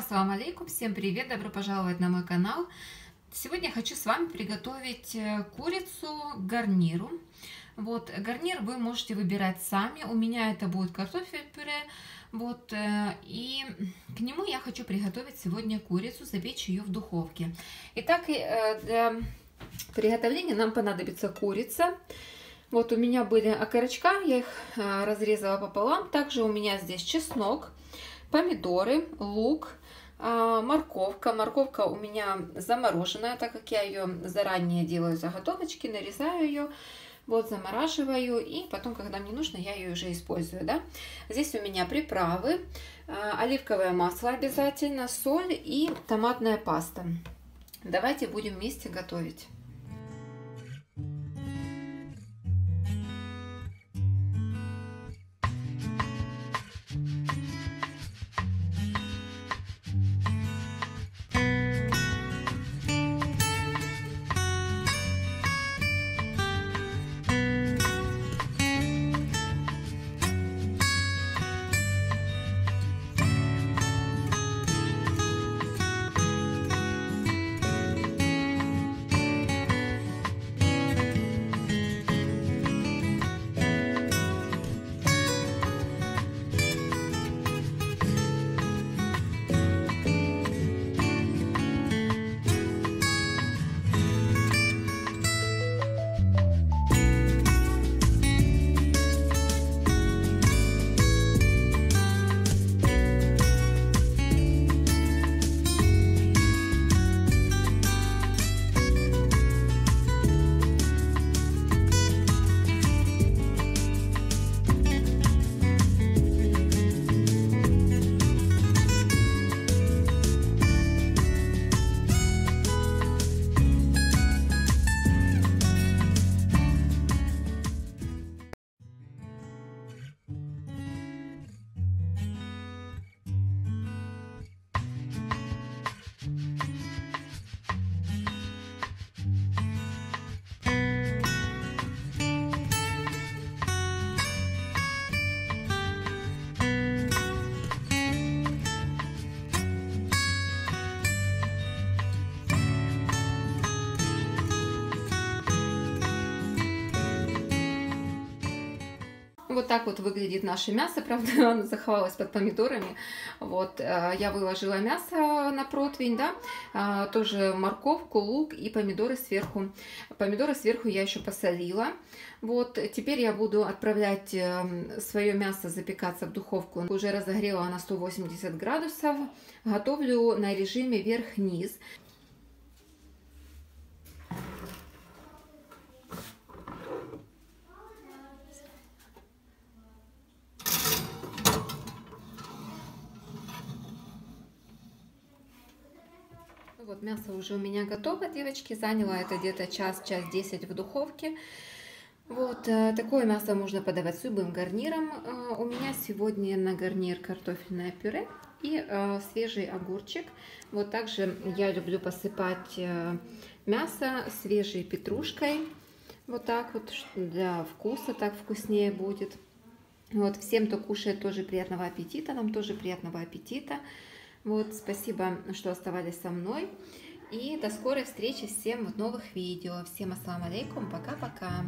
ассаламу алейкум, всем привет, добро пожаловать на мой канал. Сегодня хочу с вами приготовить э, курицу гарниру. Вот, гарнир вы можете выбирать сами, у меня это будет картофель пюре. Вот, э, и к нему я хочу приготовить сегодня курицу, запечь ее в духовке. Итак, э, для приготовления нам понадобится курица. Вот у меня были окорочка, я их разрезала пополам. Также у меня здесь чеснок, помидоры, лук, морковка. Морковка у меня замороженная, так как я ее заранее делаю заготовочки, нарезаю ее. Вот замораживаю и потом, когда мне нужно, я ее уже использую, да. Здесь у меня приправы, а, оливковое масло обязательно, соль и томатная паста. Давайте будем вместе готовить. Вот так вот выглядит наше мясо, правда, оно заховалось под помидорами. Вот, э, я выложила мясо на противень, да, э, тоже морковку, лук и помидоры сверху. Помидоры сверху я еще посолила. Вот, теперь я буду отправлять э, свое мясо запекаться в духовку. Уже разогрела на 180 градусов. Готовлю на режиме вверх-вниз. Вот мясо уже у меня готово, девочки. Заняло это где-то час, час 10 в духовке. Вот э, такое мясо можно подавать с любым гарниром. Э, у меня сегодня на гарнир картофельное пюре и э, свежий огурчик. Вот также я люблю посыпать мясо свежей петрушкой. Вот так вот для вкуса, так вкуснее будет. Вот всем, кто кушает, тоже приятного аппетита. Нам тоже приятного аппетита. Вот, спасибо, что оставались со мной. И до скорой встречи всем в новых видео. Всем ассаламу алейкум, пока-пока.